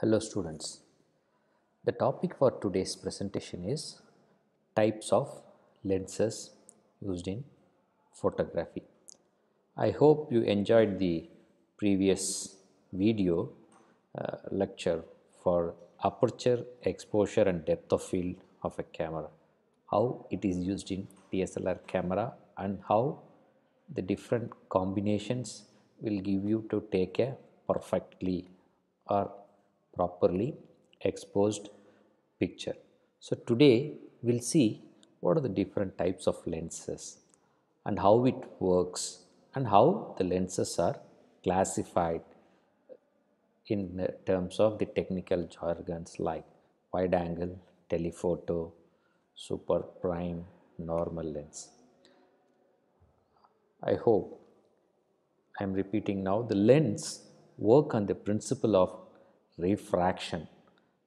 Hello students. The topic for today's presentation is types of lenses used in photography. I hope you enjoyed the previous video uh, lecture for aperture, exposure and depth of field of a camera. How it is used in DSLR camera and how the different combinations will give you to take a perfectly or properly exposed picture. So today we'll see what are the different types of lenses and how it works and how the lenses are classified in terms of the technical jargons like wide angle, telephoto, super prime, normal lens. I hope I am repeating now the lens work on the principle of refraction.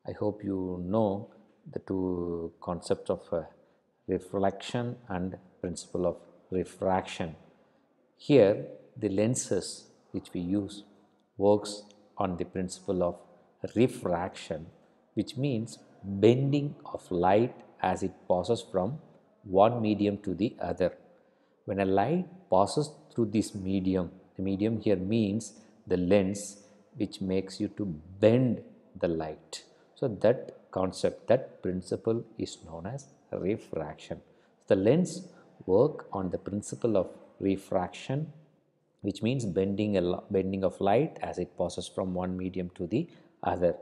I hope you know the two concepts of uh, reflection and principle of refraction. Here the lenses which we use works on the principle of refraction which means bending of light as it passes from one medium to the other. When a light passes through this medium, the medium here means the lens which makes you to bend the light. So that concept, that principle is known as refraction. The lens work on the principle of refraction which means bending a bending of light as it passes from one medium to the other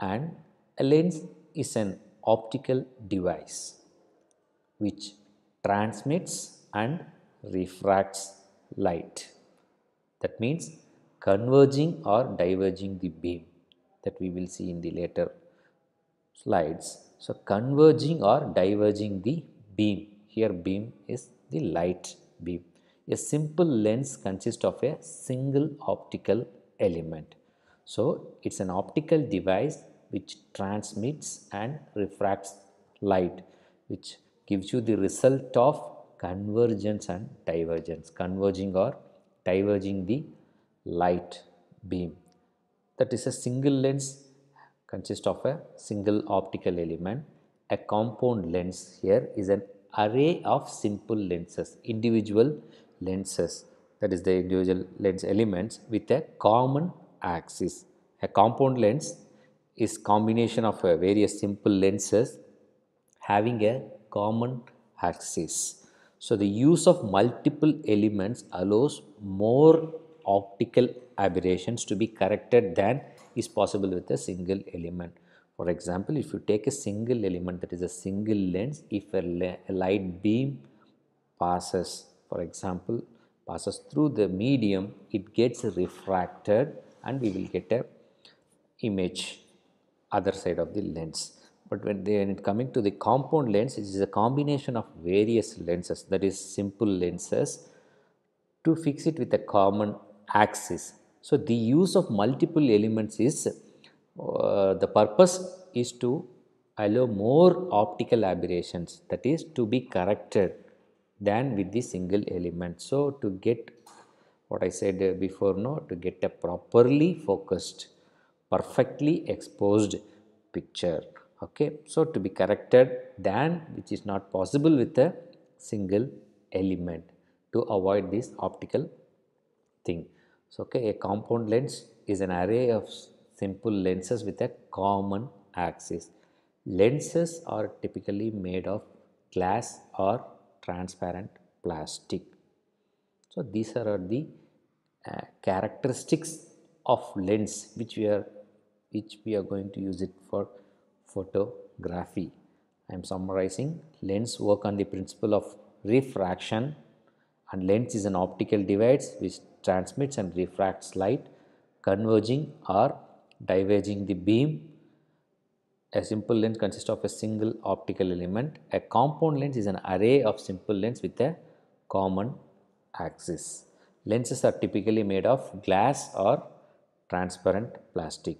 and a lens is an optical device which transmits and refracts light that means converging or diverging the beam that we will see in the later slides. So, converging or diverging the beam here beam is the light beam. A simple lens consists of a single optical element. So, it is an optical device which transmits and refracts light which gives you the result of convergence and divergence converging or diverging the light beam. That is a single lens consists of a single optical element. A compound lens here is an array of simple lenses individual lenses. That is the individual lens elements with a common axis. A compound lens is combination of uh, various simple lenses having a common axis. So the use of multiple elements allows more optical aberrations to be corrected than is possible with a single element. For example, if you take a single element that is a single lens, if a, a light beam passes, for example, passes through the medium, it gets refracted and we will get a image other side of the lens. But when, they, when it coming to the compound lens, it is a combination of various lenses that is simple lenses to fix it with a common axis. So, the use of multiple elements is uh, the purpose is to allow more optical aberrations that is to be corrected than with the single element. So, to get what I said before no to get a properly focused perfectly exposed picture okay so to be corrected than which is not possible with a single element to avoid this optical thing so, okay, a compound lens is an array of simple lenses with a common axis. Lenses are typically made of glass or transparent plastic. So, these are the uh, characteristics of lens which we are which we are going to use it for photography. I am summarizing lens work on the principle of refraction and lens is an optical device which transmits and refracts light converging or diverging the beam. A simple lens consists of a single optical element. A compound lens is an array of simple lens with a common axis. Lenses are typically made of glass or transparent plastic.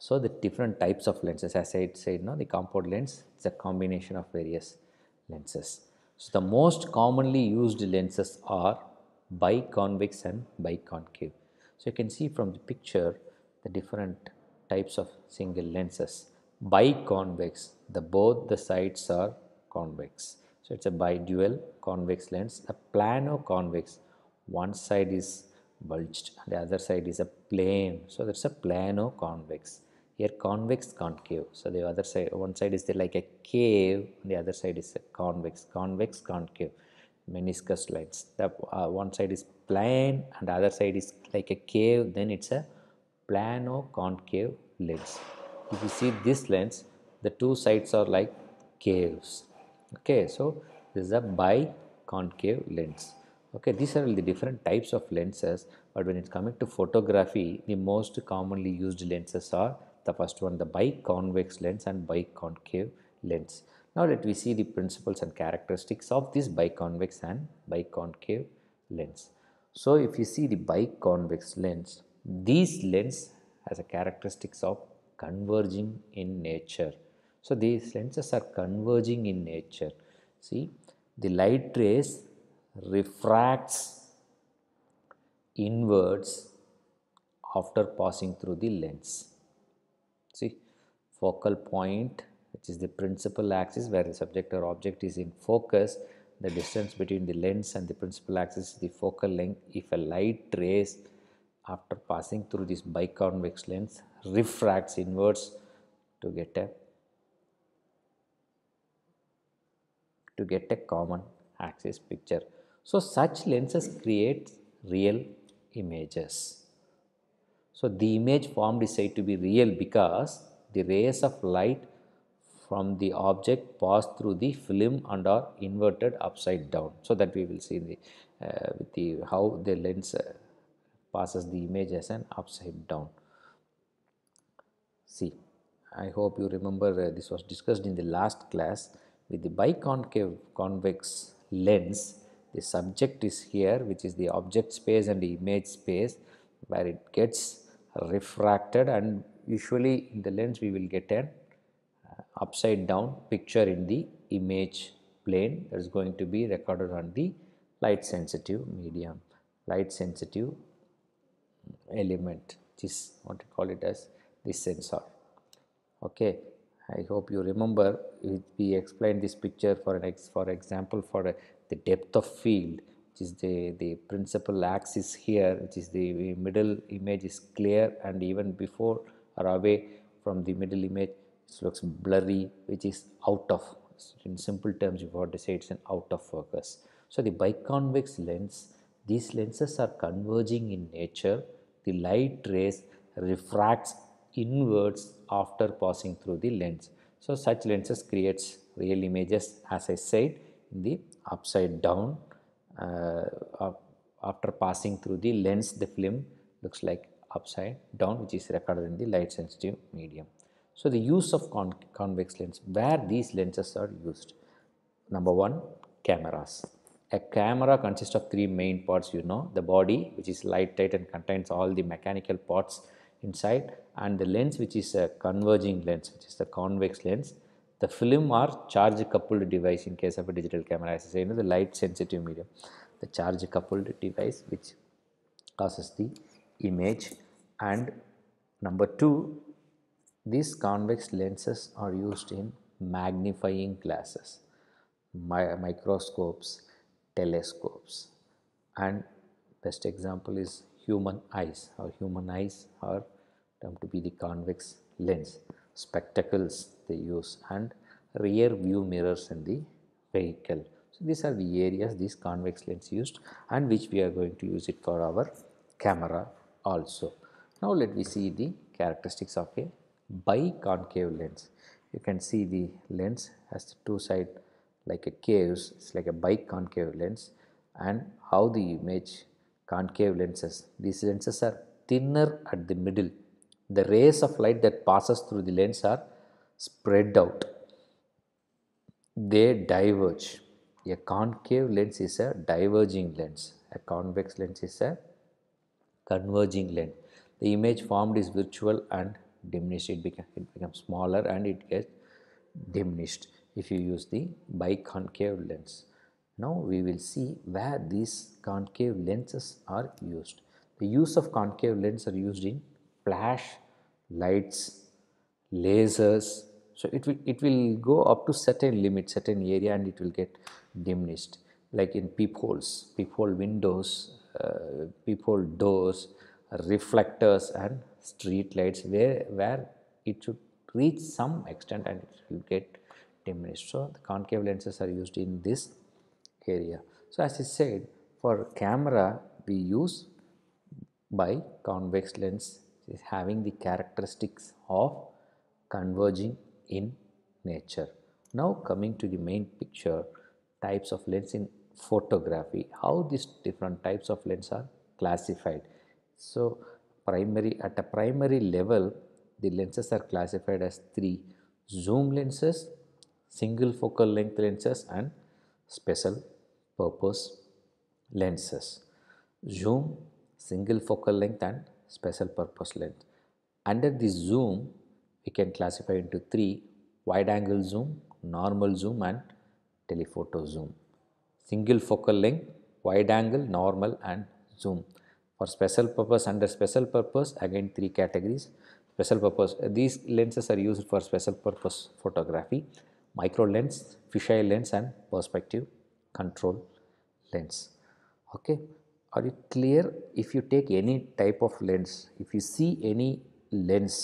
So, the different types of lenses as I said, no, the compound lens is a combination of various lenses. So, the most commonly used lenses are biconvex and biconcave. So, you can see from the picture the different types of single lenses. Biconvex, the both the sides are convex. So it's a bidual convex lens. A plano-convex, one side is bulged, the other side is a plane. So that's a plano-convex. Here convex concave. So the other side, one side is like a cave, the other side is a convex, convex concave meniscus lens. The uh, one side is plane and the other side is like a cave, then it's a plano concave lens. If you see this lens, the two sides are like caves. Okay, so this is a biconcave lens. Okay, these are the different types of lenses, but when it's coming to photography, the most commonly used lenses are the first one, the biconvex lens and biconcave lens. Now let we see the principles and characteristics of this biconvex and biconcave lens. So if you see the biconvex lens, these lens has a characteristics of converging in nature. So these lenses are converging in nature. See the light rays refracts inwards after passing through the lens. Focal point which is the principal axis where the subject or object is in focus. The distance between the lens and the principal axis is the focal length. If a light rays after passing through this biconvex lens refracts inwards to get a to get a common axis picture. So such lenses create real images. So the image formed is said to be real because the rays of light from the object pass through the film and are inverted upside down. So that we will see the, uh, with the how the lens uh, passes the image as an upside down. See, I hope you remember uh, this was discussed in the last class with the biconcave convex lens the subject is here which is the object space and the image space where it gets refracted and usually in the lens we will get an uh, upside down picture in the image plane that is going to be recorded on the light sensitive medium light sensitive element which is what we call it as the sensor. Okay i hope you remember we explained this picture for an ex for example for a, the depth of field which is the the principal axis here which is the middle image is clear and even before or away from the middle image. It looks blurry which is out of in simple terms you want to say it's an out of focus. So the biconvex lens these lenses are converging in nature. The light rays refracts inwards after passing through the lens. So such lenses creates real images as i said in the upside down. Uh, after passing through the lens the film looks like upside down which is recorded in the light sensitive medium. So, the use of con convex lens where these lenses are used. Number 1 cameras. A camera consists of three main parts you know the body which is light tight and contains all the mechanical parts inside and the lens which is a converging lens which is the convex lens the film or charge coupled device in case of a digital camera as I say you know the light sensitive medium the charge coupled device which causes the image and number 2 these convex lenses are used in magnifying glasses mi microscopes telescopes. And best example is human eyes. Or human eyes are termed to be the convex lens spectacles they use and rear view mirrors in the vehicle. So these are the areas these convex lens used and which we are going to use it for our camera also. Now let me see the characteristics of a biconcave lens. You can see the lens has the two side like a caves, it's like a biconcave lens and how the image concave lenses. These lenses are thinner at the middle. The rays of light that passes through the lens are spread out. They diverge. A concave lens is a diverging lens. A convex lens is a converging lens. The image formed is virtual and diminished. It, become, it becomes smaller and it gets diminished if you use the biconcave lens. Now we will see where these concave lenses are used. The use of concave lens are used in flash lights lasers so it will it will go up to certain limit certain area and it will get diminished like in peepholes peephole windows uh, peephole doors reflectors and street lights where where it should reach some extent and it will get diminished so the concave lenses are used in this area so as i said for camera we use by convex lens is having the characteristics of converging in nature. Now coming to the main picture types of lens in photography how these different types of lens are classified. So primary at a primary level the lenses are classified as three zoom lenses, single focal length lenses and special purpose lenses. Zoom, single focal length and special purpose lens. Under the zoom, we can classify into three wide angle zoom, normal zoom and telephoto zoom. Single focal length, wide angle, normal and zoom. For special purpose, under special purpose, again three categories. Special purpose, these lenses are used for special purpose photography, micro lens, fisheye lens and perspective control lens. Okay are you clear if you take any type of lens if you see any lens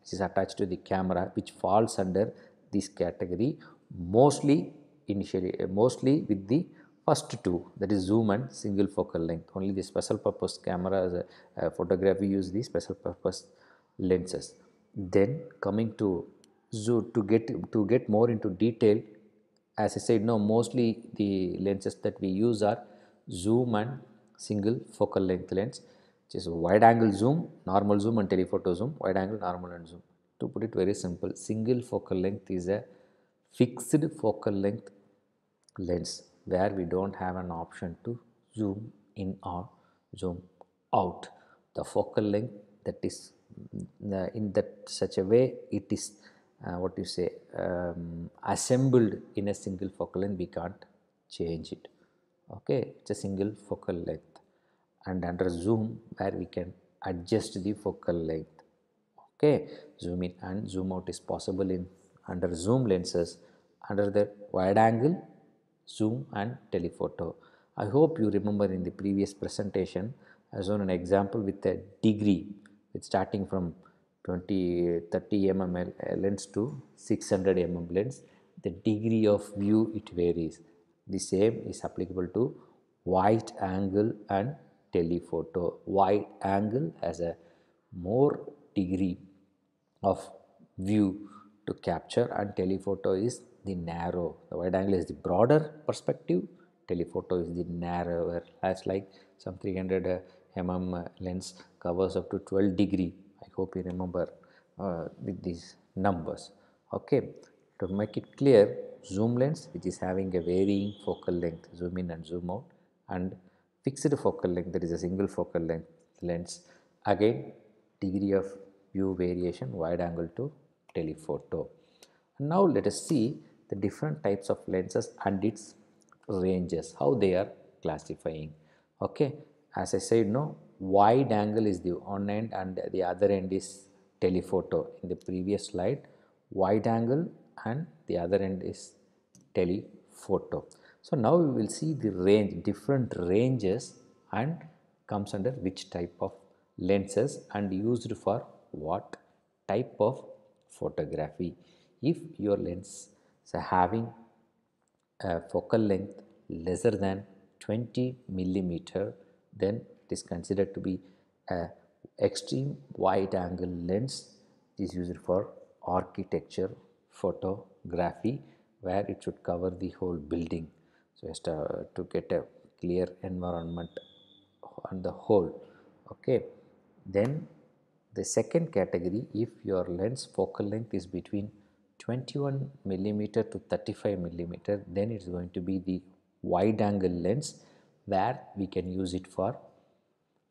which is attached to the camera which falls under this category mostly initially mostly with the first two that is zoom and single focal length. Only the special purpose camera as a, a photography use the special purpose lenses. Then coming to zoom to get to get more into detail as i said no mostly the lenses that we use are zoom and single focal length lens which is wide angle zoom, normal zoom and telephoto zoom, wide angle, normal and zoom. To put it very simple, single focal length is a fixed focal length lens where we don't have an option to zoom in or zoom out. The focal length that is in that such a way it is uh, what you say um, assembled in a single focal length we can't change it. Okay it's a single focal length. And under zoom where we can adjust the focal length. Okay zoom in and zoom out is possible in under zoom lenses. Under the wide angle zoom and telephoto. I hope you remember in the previous presentation i shown an example with a degree with starting from 20 30 mm lens to 600 mm lens. The degree of view it varies. The same is applicable to wide angle and telephoto. Wide angle has a more degree of view to capture and telephoto is the narrow. The wide angle is the broader perspective, telephoto is the narrower. That's like some 300 mm lens covers up to 12 degree. I hope you remember uh, with these numbers. Okay, to make it clear, zoom lens which is having a varying focal length zoom in and zoom out and fixed focal length that is a single focal length lens again degree of view variation wide angle to telephoto. Now let us see the different types of lenses and its ranges how they are classifying okay as I said no wide angle is the one end and the other end is telephoto in the previous slide wide angle and the other end is telephoto. So now we will see the range different ranges and comes under which type of lenses and used for what type of photography. If your lens is having a focal length lesser than 20 millimeter then it is considered to be a extreme wide angle lens. Is used for architecture photography where it should cover the whole building. So as to, uh, to get a clear environment on the whole okay. Then the second category if your lens focal length is between 21 millimeter to 35 millimeter then it's going to be the wide angle lens where we can use it for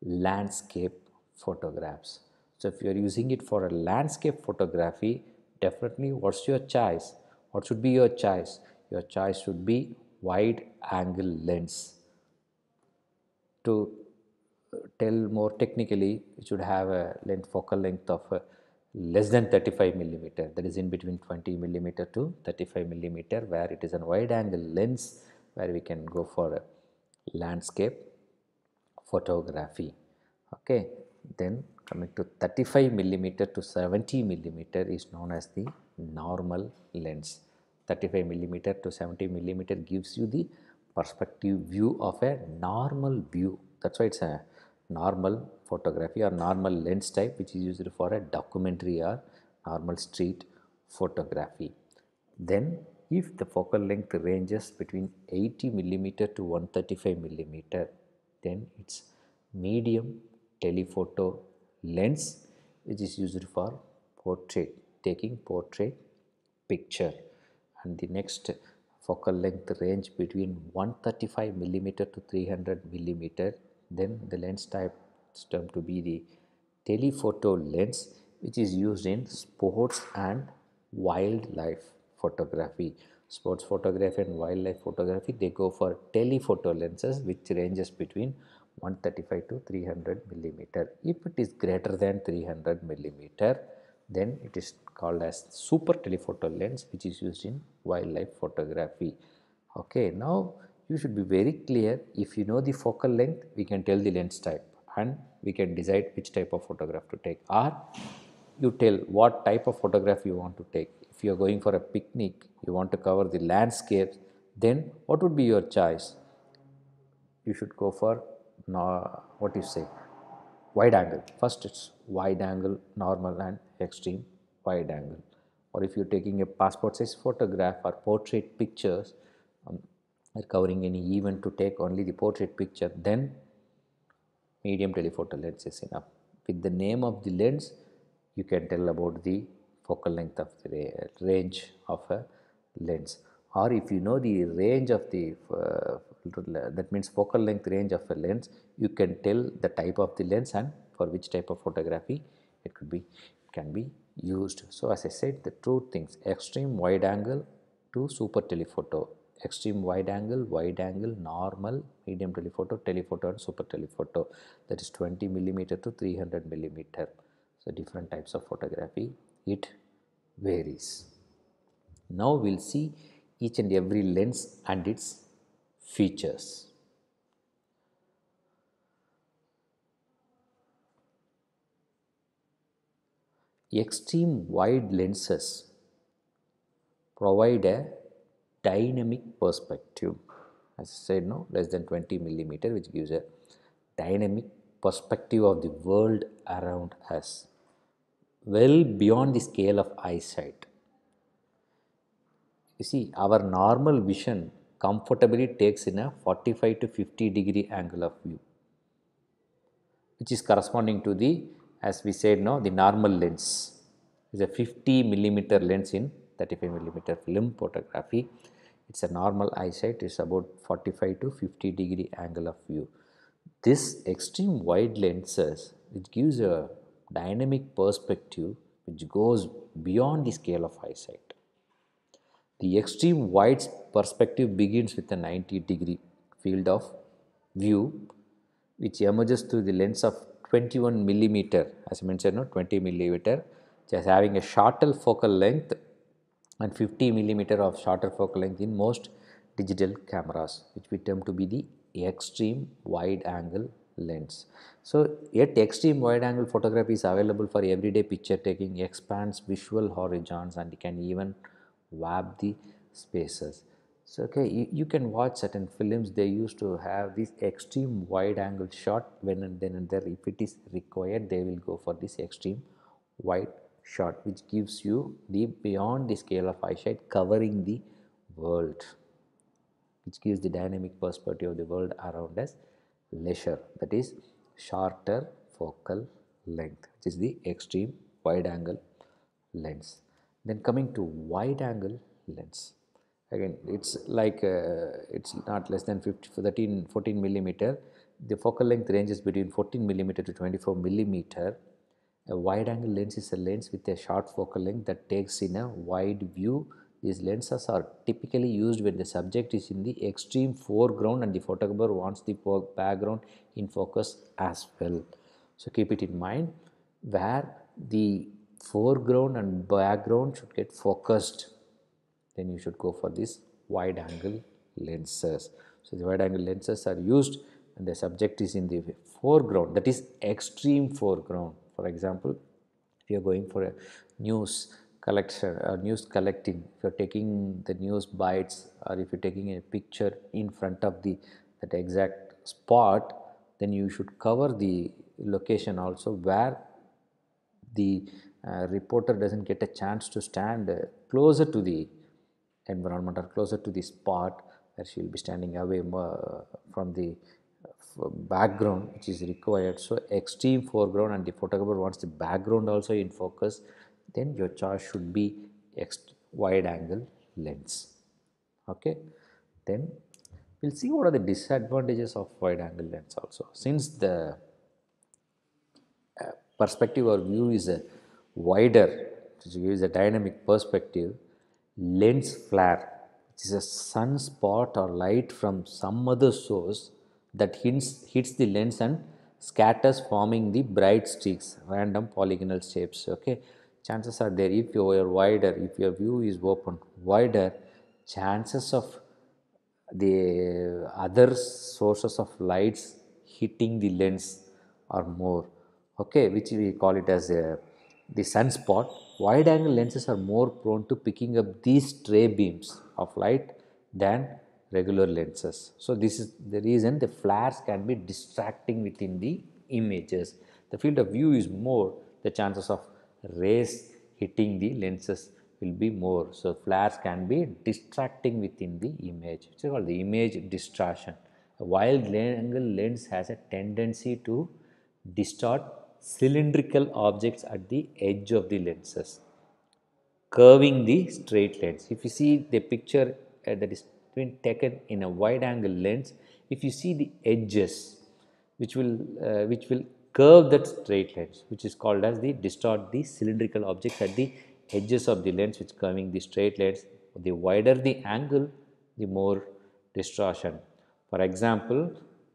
landscape photographs. So if you are using it for a landscape photography definitely what's your choice? What should be your choice? Your choice should be wide angle lens. To tell more technically, it should have a length focal length of uh, less than 35 millimeter that is in between 20 millimeter to 35 millimeter where it is a wide angle lens where we can go for a landscape photography. Okay then coming to 35 millimeter to 70 millimeter is known as the normal lens. 35 millimeter to 70 millimeter gives you the perspective view of a normal view. That's why it's a normal photography or normal lens type which is used for a documentary or normal street photography. Then if the focal length ranges between 80 millimeter to 135 millimeter then it's medium telephoto lens which is used for portrait taking portrait picture and the next focal length range between 135 millimeter to 300 millimeter then the lens type is termed to be the telephoto lens which is used in sports and wildlife photography. Sports photography and wildlife photography they go for telephoto lenses which ranges between 135 to 300 millimeter. If it is greater than 300 millimeter then it is called as super telephoto lens which is used in wildlife photography. Okay now you should be very clear. If you know the focal length we can tell the lens type and we can decide which type of photograph to take. Or you tell what type of photograph you want to take. If you are going for a picnic you want to cover the landscapes then what would be your choice? You should go for what you say? Wide angle. First it's wide angle normal and extreme wide angle. Or if you're taking a passport size photograph or portrait pictures um, covering any event to take only the portrait picture then medium telephoto lens is enough. With the name of the lens you can tell about the focal length of the range of a lens. Or if you know the range of the uh, that means focal length range of a lens you can tell the type of the lens and for which type of photography it could be can be used. So as i said the two things extreme wide angle to super telephoto extreme wide angle wide angle normal medium telephoto telephoto and super telephoto. That is 20 millimeter to 300 millimeter. So different types of photography. It varies. Now we'll see each and every lens and its features. Extreme wide lenses provide a dynamic perspective. As I said no less than 20 millimeter which gives a dynamic perspective of the world around us. Well beyond the scale of eyesight. You see our normal vision comfortably takes in a 45 to 50 degree angle of view which is corresponding to the as we said no the normal lens. Is a 50 millimeter lens in 35 millimeter film photography it's a normal eyesight. It's about 45 to 50 degree angle of view. This extreme wide lenses which gives a dynamic perspective which goes beyond the scale of eyesight. The extreme wide perspective begins with a 90 degree field of view which emerges through the lens of 21 millimeter. As I mentioned no 20 millimeter just having a shorter focal length and 50 millimeter of shorter focal length in most digital cameras which we term to be the extreme wide angle lens. So, yet extreme wide angle photography is available for everyday picture taking expands visual horizons and can even warp the spaces. So, okay, you, you, can watch certain films, they used to have this extreme wide angle shot when and then and there if it is required, they will go for this extreme wide shot which gives you the beyond the scale of eyesight covering the world which gives the dynamic perspective of the world around us leisure that is shorter focal length which is the extreme wide angle lens. Then coming to wide angle lens again it's like uh, it's not less than 50 13 14 millimeter the focal length ranges between 14 millimeter to 24 millimeter a wide angle lens is a lens with a short focal length that takes in a wide view These lenses are typically used when the subject is in the extreme foreground and the photographer wants the background in focus as well. So, keep it in mind where the foreground and background should get focused then you should go for these wide angle lenses. So, the wide angle lenses are used and the subject is in the foreground that is extreme foreground. For example, if you are going for a news collection or news collecting, if you are taking the news bites or if you are taking a picture in front of the that exact spot, then you should cover the location also where the uh, reporter does not get a chance to stand uh, closer to the environment or closer to the spot where she will be standing away from the uh, background which is required. So, extreme foreground and the photographer wants the background also in focus then your choice should be wide angle lens. Okay. Then we will see what are the disadvantages of wide angle lens also. Since the uh, perspective or view is a wider, which gives a dynamic perspective, lens flare which is a sunspot or light from some other source that hits, hits the lens and scatters forming the bright streaks, random polygonal shapes. Okay. Chances are there if you are wider, if your view is open wider, chances of the other sources of lights hitting the lens are more okay which we call it as a the sunspot wide angle lenses are more prone to picking up these stray beams of light than regular lenses. So, this is the reason the flares can be distracting within the images. The field of view is more, the chances of rays hitting the lenses will be more. So, flares can be distracting within the image, is called the image distortion. A wide angle lens has a tendency to distort cylindrical objects at the edge of the lenses, curving the straight lens. If you see the picture uh, that is been taken in a wide angle lens, if you see the edges which will uh, which will curve that straight lens which is called as the distort the cylindrical objects at the edges of the lens which curving the straight lens the wider the angle the more distortion. For example,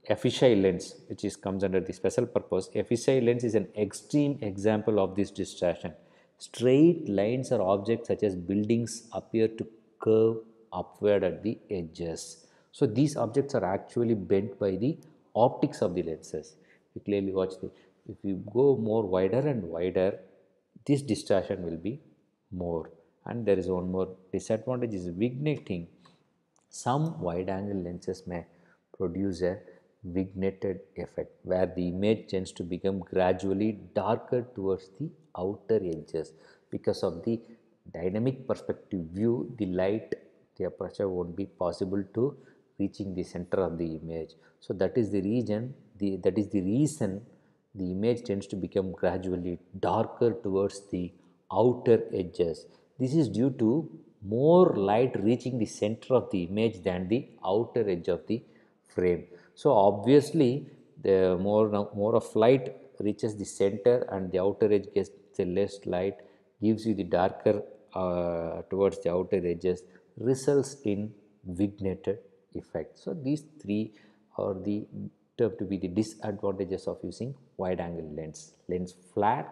fisheye lens which is comes under the special purpose, fisheye lens is an extreme example of this distortion. Straight lines or objects such as buildings appear to curve upward at the edges. So, these objects are actually bent by the optics of the lenses. You clearly watch the, if you go more wider and wider, this distortion will be more. And there is one more disadvantage is vignetting. Some wide angle lenses may produce a vignetted effect where the image tends to become gradually darker towards the outer edges because of the dynamic perspective view the light aperture won't be possible to reaching the center of the image. So, that is the reason the that is the reason the image tends to become gradually darker towards the outer edges. This is due to more light reaching the center of the image than the outer edge of the frame. So, obviously, the more, more of light reaches the center and the outer edge gets the less light gives you the darker uh, towards the outer edges results in vignetted effect. So, these three are the term to be the disadvantages of using wide angle lens, lens flare,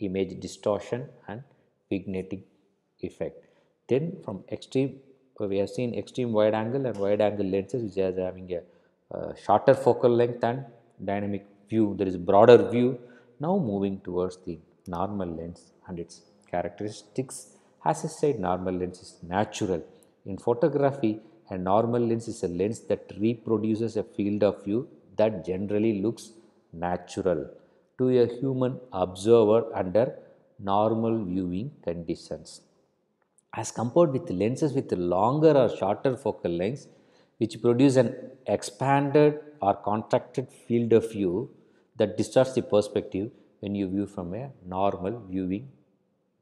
image distortion and vignetting effect. Then from extreme we have seen extreme wide angle and wide angle lenses which are having a uh, shorter focal length and dynamic view there is broader view now moving towards the normal lens and its characteristics as I said normal lens is natural in photography a normal lens is a lens that reproduces a field of view that generally looks natural to a human observer under normal viewing conditions. As compared with lenses with longer or shorter focal lengths, which produce an expanded or contracted field of view that distorts the perspective when you view from a normal viewing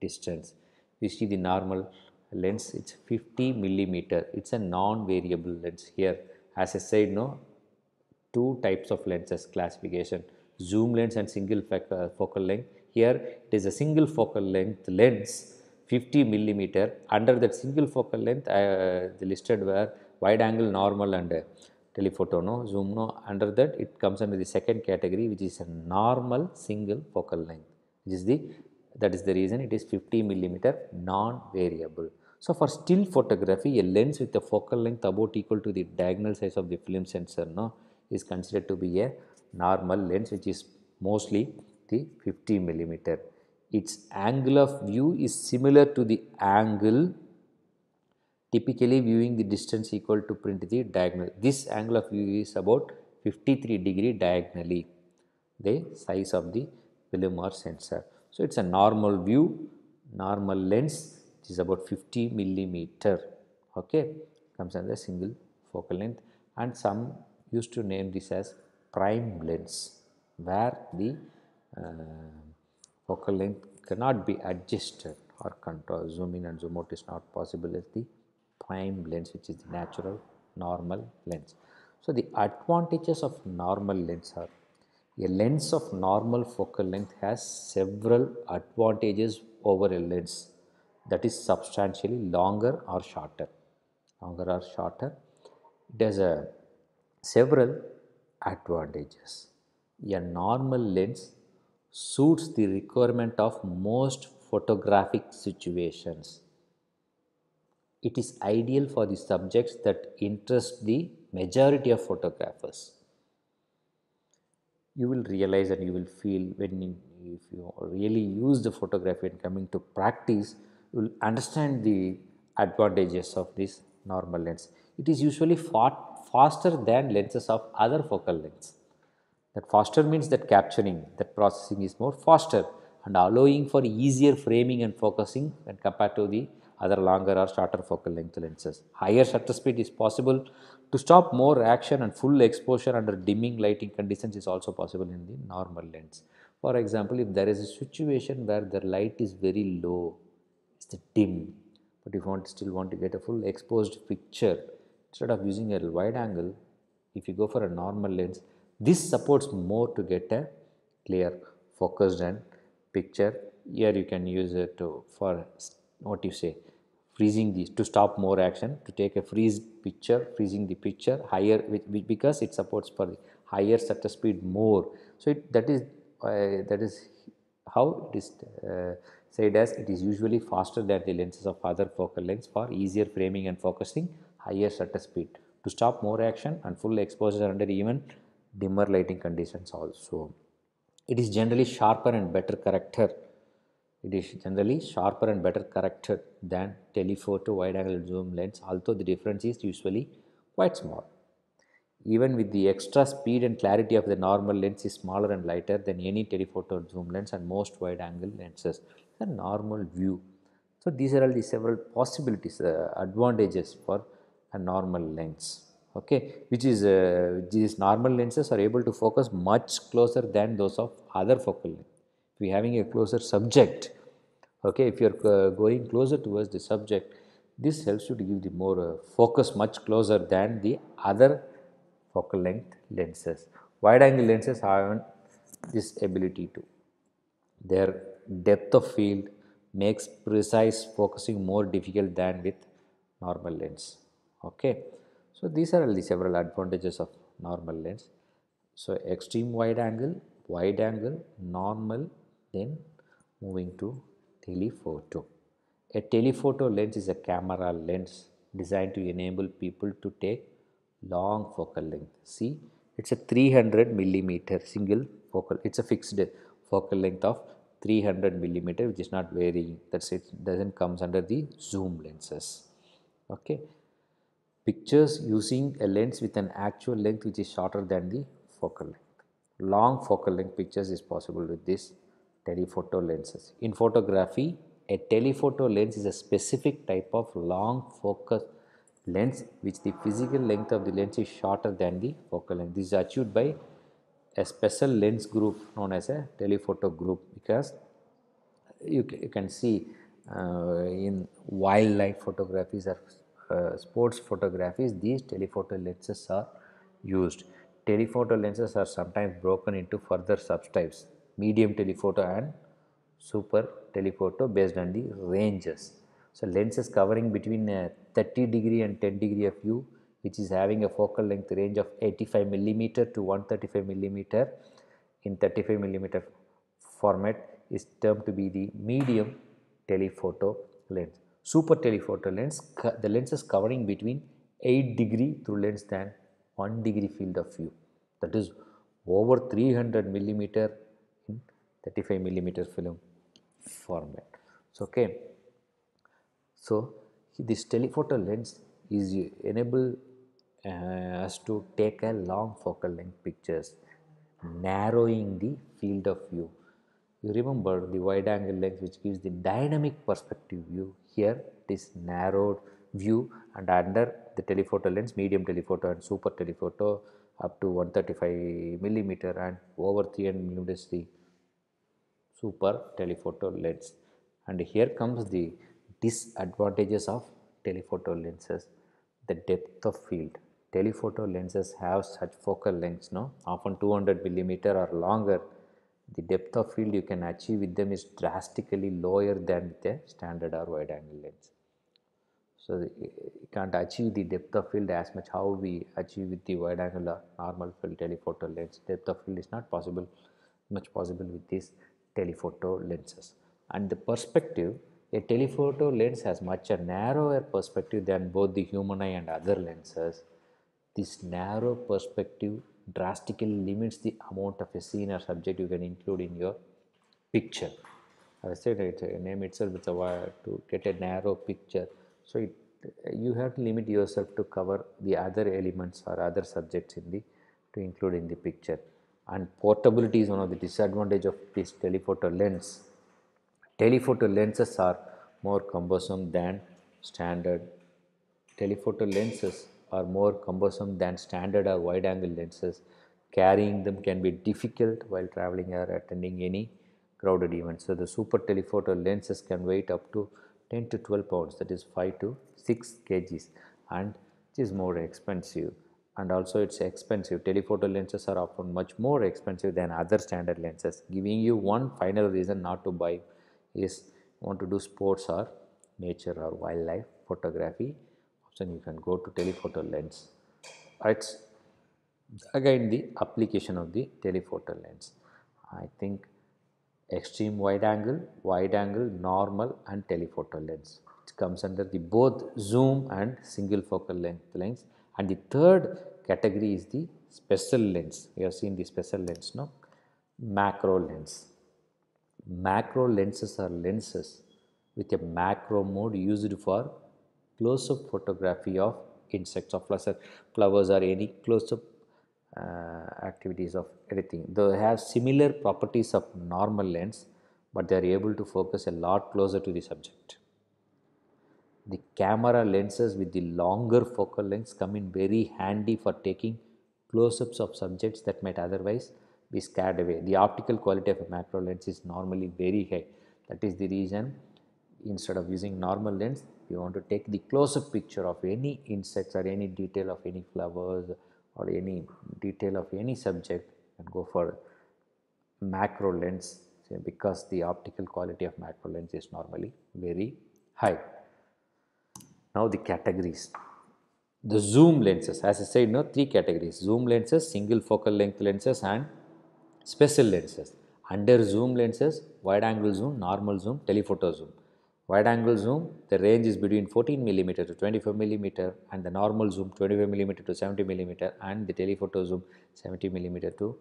distance. We see the normal lens, it's 50 millimeter, it's a non-variable lens here. As I said, no, two types of lenses classification, zoom lens and single focal length. Here it is a single focal length lens 50 millimeter. Under that single focal length, uh, the listed were wide angle, normal and uh, telephoto, no, zoom, no. Under that, it comes under the second category, which is a normal single focal length, which is the that is the reason it is 50 millimeter non-variable. So, for still photography, a lens with a focal length about equal to the diagonal size of the film sensor no, is considered to be a normal lens which is mostly the 50 millimeter. Its angle of view is similar to the angle typically viewing the distance equal to print the diagonal. This angle of view is about 53 degree diagonally the size of the film or sensor. So, it is a normal view, normal lens which is about 50 millimeter okay? Comes under single focal length. And some used to name this as prime lens where the uh, focal length cannot be adjusted or control zoom in and zoom out is not possible as the prime lens which is the natural normal lens. So, the advantages of normal lens are a lens of normal focal length has several advantages over a lens that is substantially longer or shorter, longer or shorter. It has a several advantages. A normal lens suits the requirement of most photographic situations. It is ideal for the subjects that interest the majority of photographers. You will realize and you will feel when if you really use the photography and coming to practice, will understand the advantages of this normal lens. It is usually far faster than lenses of other focal lengths. That faster means that capturing, that processing is more faster and allowing for easier framing and focusing when compared to the other longer or shorter focal length lenses. Higher shutter speed is possible to stop more action and full exposure under dimming lighting conditions is also possible in the normal lens. For example, if there is a situation where the light is very low it's the dim but if you want still want to get a full exposed picture instead of using a wide angle if you go for a normal lens this supports more to get a clear focused and picture. Here you can use it to for what you say freezing these to stop more action to take a freeze picture freezing the picture higher because it supports for the higher shutter speed more. So it, that is uh, that is how it is uh, said as it is usually faster than the lenses of other focal lengths for easier framing and focusing, higher shutter speed to stop more action and full exposure under even dimmer lighting conditions also. It is generally sharper and better corrected. It is generally sharper and better corrected than telephoto wide angle zoom lens although the difference is usually quite small. Even with the extra speed and clarity of the normal lens is smaller and lighter than any telephoto zoom lens and most wide angle lenses the normal view. So, these are all the several possibilities, uh, advantages for a normal lens, okay, which is uh, these normal lenses are able to focus much closer than those of other focal length. If you are having a closer subject, okay, if you are uh, going closer towards the subject, this helps you to give the more uh, focus much closer than the other focal length lenses. Wide angle lenses have this ability to their depth of field makes precise focusing more difficult than with normal lens. Okay. So, these are the several advantages of normal lens. So, extreme wide angle, wide angle, normal, then moving to telephoto. A telephoto lens is a camera lens designed to enable people to take long focal length. See, it is a 300 millimeter single focal, it is a fixed focal length of 300 millimeter which is not varying that's it doesn't comes under the zoom lenses. Okay. Pictures using a lens with an actual length which is shorter than the focal length. Long focal length pictures is possible with this telephoto lenses. In photography a telephoto lens is a specific type of long focus lens which the physical length of the lens is shorter than the focal length. This is achieved by a special lens group known as a telephoto group because you, you can see uh, in wildlife photographies or uh, sports photographies these telephoto lenses are used. Telephoto lenses are sometimes broken into further subtypes medium telephoto and super telephoto based on the ranges. So lenses covering between uh, 30 degree and 10 degree of view which is having a focal length range of 85 millimeter to 135 millimeter in 35 millimeter format is termed to be the medium telephoto lens. Super telephoto lens, the lens is covering between 8 degree through lens than 1 degree field of view that is over 300 millimeter in 35 millimeter film format. So, okay. So, this telephoto lens is enable Uh, us to take a long focal length pictures narrowing the field of view. You remember the wide angle lens which gives the dynamic perspective view. Here it is narrowed view and under the telephoto lens medium telephoto and super telephoto up to 135 millimeter and over 300 millimeters the super telephoto lens. And here comes the disadvantages of telephoto lenses the depth of field telephoto lenses have such focal lengths no? Often 200 millimeter or longer. The depth of field you can achieve with them is drastically lower than with a standard or wide angle lens. So you can't achieve the depth of field as much how we achieve with the wide angle or normal field telephoto lens. Depth of field is not possible much possible with these telephoto lenses. And the perspective a telephoto lens has much a narrower perspective than both the human eye and other lenses this narrow perspective drastically limits the amount of a scene or subject you can include in your picture. I said, it, name itself it's a wire to get a narrow picture. So it, you have to limit yourself to cover the other elements or other subjects in the to include in the picture. And portability is one of the disadvantage of this telephoto lens. Telephoto lenses are more cumbersome than standard telephoto lenses are more cumbersome than standard or wide angle lenses. Carrying them can be difficult while traveling or attending any crowded events. So, the super telephoto lenses can weigh up to 10 to 12 pounds that is 5 to 6 kgs and it is more expensive and also it's expensive. Telephoto lenses are often much more expensive than other standard lenses giving you one final reason not to buy is want to do sports or nature or wildlife photography then you can go to telephoto lens. It's again the application of the telephoto lens. I think extreme wide angle, wide angle, normal and telephoto lens. It comes under the both zoom and single focal length lens and the third category is the special lens. You have seen the special lens now. Macro lens. Macro lenses are lenses with a macro mode used for close-up photography of insects or flowers or any close-up uh, activities of anything. They have similar properties of normal lens, but they are able to focus a lot closer to the subject. The camera lenses with the longer focal lengths come in very handy for taking close-ups of subjects that might otherwise be scared away. The optical quality of a macro lens is normally very high. That is the reason instead of using normal lens, you want to take the close-up picture of any insects or any detail of any flowers or any detail of any subject and go for macro lens because the optical quality of macro lens is normally very high. Now the categories. The zoom lenses as I said no three categories zoom lenses, single focal length lenses and special lenses. Under zoom lenses wide angle zoom, normal zoom, telephoto zoom. Wide angle zoom, the range is between 14 millimeter to 25 millimeter and the normal zoom 25 millimeter to 70 millimeter and the telephoto zoom 70 millimeter to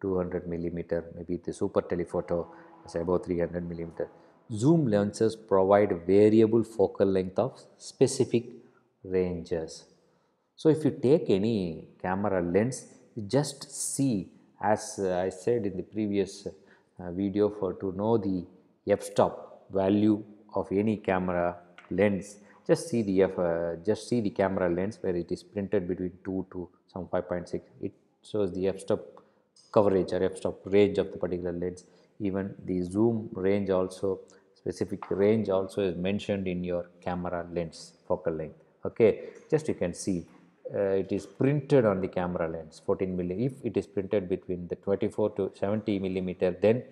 200 millimeter, maybe the super telephoto is about 300 millimeter. Zoom lenses provide variable focal length of specific ranges. So, if you take any camera lens, you just see as I said in the previous uh, video for to know the f-stop value of any camera lens. Just see the uh, just see the camera lens where it is printed between 2 to some 5.6 it shows the f-stop coverage or f-stop range of the particular lens. Even the zoom range also specific range also is mentioned in your camera lens focal length. Okay just you can see uh, it is printed on the camera lens 14 milli if it is printed between the 24 to 70 millimeter then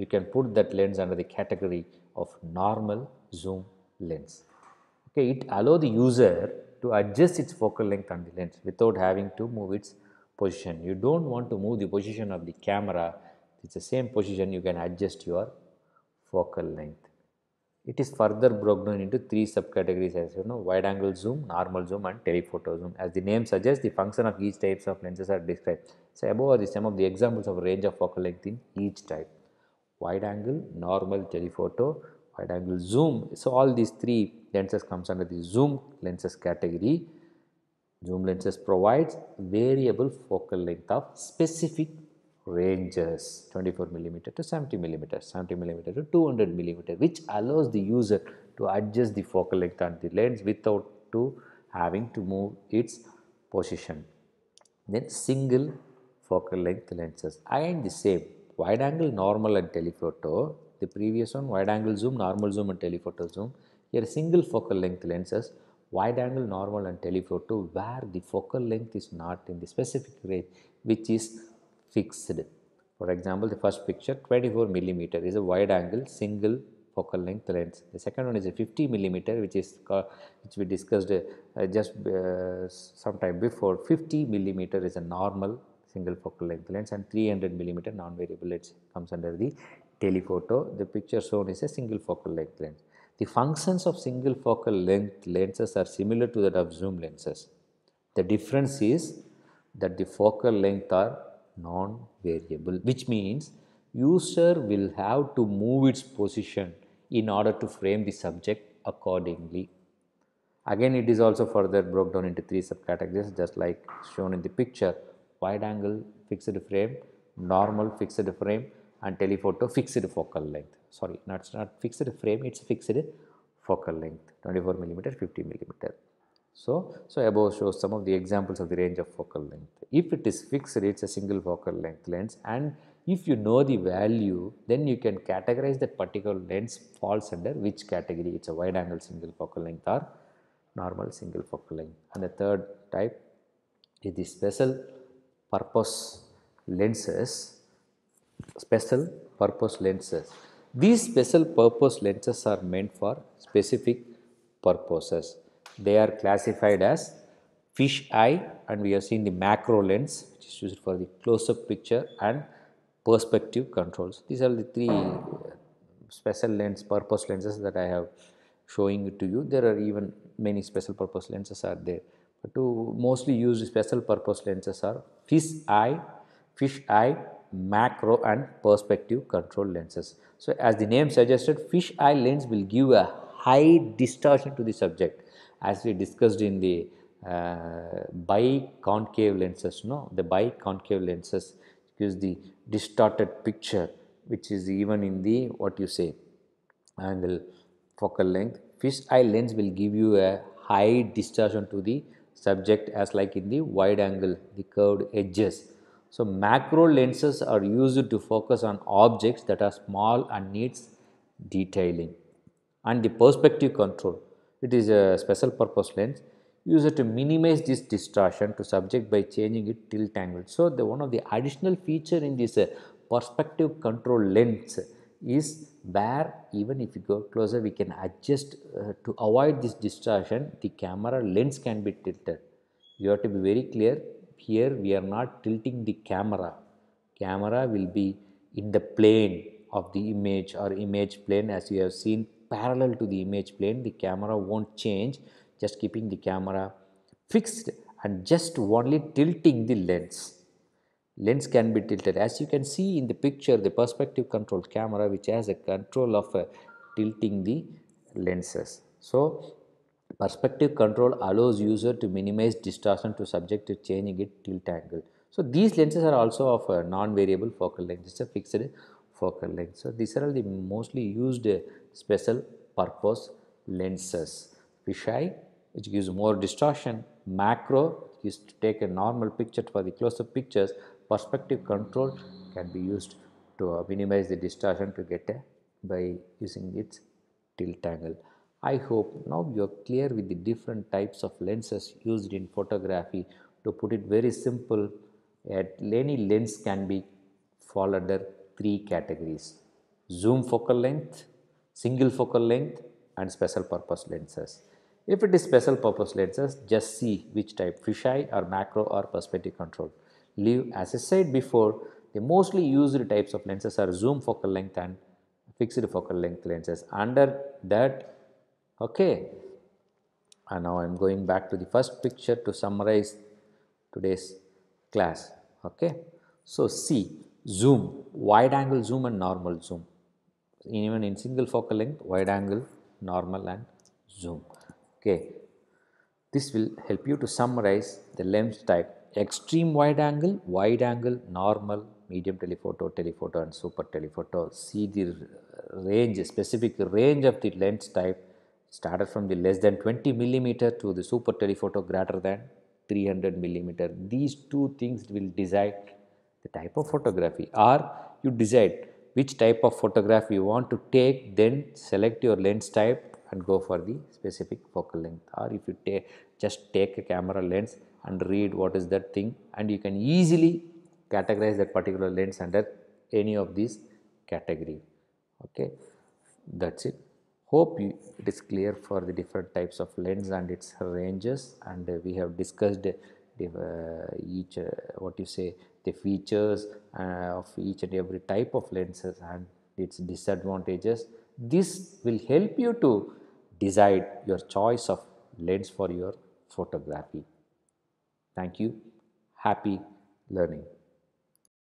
you can put that lens under the category of normal zoom lens. Okay, it allow the user to adjust its focal length on the lens without having to move its position. You don't want to move the position of the camera, it's the same position you can adjust your focal length. It is further broken down into three subcategories as you know wide angle zoom, normal zoom and telephoto zoom. As the name suggests the function of each types of lenses are described. So above are the some of the examples of range of focal length in each type. Wide angle, normal, telephoto, wide angle zoom. So all these three lenses comes under the zoom lenses category. Zoom lenses provides variable focal length of specific ranges 24 millimeter to 70 millimeter, 70 millimeter to 200 millimeter which allows the user to adjust the focal length on the lens without to having to move its position. Then single focal length lenses again the same wide angle normal and telephoto the previous one wide angle zoom normal zoom and telephoto zoom here single focal length lenses wide angle normal and telephoto where the focal length is not in the specific range which is fixed. For example, the first picture 24 millimeter is a wide angle single focal length lens. The second one is a 50 millimeter which is which we discussed uh, just uh, some time before 50 millimeter is a normal single focal length lens and 300 millimeter non-variable lens comes under the telephoto. The picture shown is a single focal length lens. The functions of single focal length lenses are similar to that of zoom lenses. The difference is that the focal length are non-variable which means user will have to move its position in order to frame the subject accordingly. Again it is also further broke down into three subcategories just like shown in the picture wide angle fixed frame, normal fixed frame and telephoto fixed focal length. Sorry, not, not fixed frame, it's fixed focal length 24 millimeter, 50 millimeter. So, so above shows some of the examples of the range of focal length. If it is fixed, it's a single focal length lens and if you know the value, then you can categorize that particular lens falls under which category. It's a wide angle single focal length or normal single focal length. And the third type is the special purpose lenses, special purpose lenses. These special purpose lenses are meant for specific purposes they are classified as fish eye and we have seen the macro lens which is used for the close-up picture and perspective controls. These are the three uh, special lens purpose lenses that I have showing to you. There are even many special purpose lenses are there. To mostly use special purpose lenses are fish eye, fish eye, macro and perspective control lenses. So as the name suggested, fish eye lens will give a high distortion to the subject. As we discussed in the uh, biconcave lenses no? The biconcave lenses gives the distorted picture which is even in the what you say angle focal length. Fish eye lens will give you a high distortion to the subject as like in the wide angle the curved edges so macro lenses are used to focus on objects that are small and needs detailing and the perspective control it is a special purpose lens used to minimize this distortion to subject by changing it tilt angle. So, the one of the additional feature in this uh, perspective control lens is where even if you go closer we can adjust uh, to avoid this distortion the camera lens can be tilted. You have to be very clear here we are not tilting the camera. Camera will be in the plane of the image or image plane as you have seen parallel to the image plane the camera won't change just keeping the camera fixed and just only tilting the lens lens can be tilted. As you can see in the picture the perspective control camera which has a control of uh, tilting the lenses. So perspective control allows user to minimize distortion to subject to changing it tilt angle. So these lenses are also of a non-variable focal length. It's a fixed focal length. So these are all the mostly used uh, special purpose lenses. Fisheye which gives more distortion, macro is to take a normal picture for the close-up pictures, perspective control can be used to minimize the distortion to get a by using its tilt angle. I hope now you are clear with the different types of lenses used in photography. To put it very simple, at any lens can be fall under three categories zoom focal length, single focal length and special purpose lenses. If it is special purpose lenses, just see which type fisheye or macro or perspective control. Leave as I said before, the mostly used types of lenses are zoom focal length and fixed focal length lenses. Under that, okay. And now I am going back to the first picture to summarize today's class. Okay. So, see zoom, wide angle zoom and normal zoom. Even in single focal length, wide angle, normal and zoom. Okay. This will help you to summarize the lens type extreme wide angle, wide angle, normal, medium telephoto, telephoto and super telephoto. See the range, specific range of the lens type started from the less than 20 millimeter to the super telephoto greater than 300 millimeter. These two things will decide the type of photography or you decide which type of photograph you want to take then select your lens type and go for the specific focal length or if you take just take a camera lens and read what is that thing. And you can easily categorize that particular lens under any of these category. Okay that's it. Hope you, it is clear for the different types of lens and its ranges. And uh, we have discussed the, uh, each uh, what you say the features uh, of each and every type of lenses and its disadvantages. This will help you to decide your choice of lens for your photography thank you. Happy learning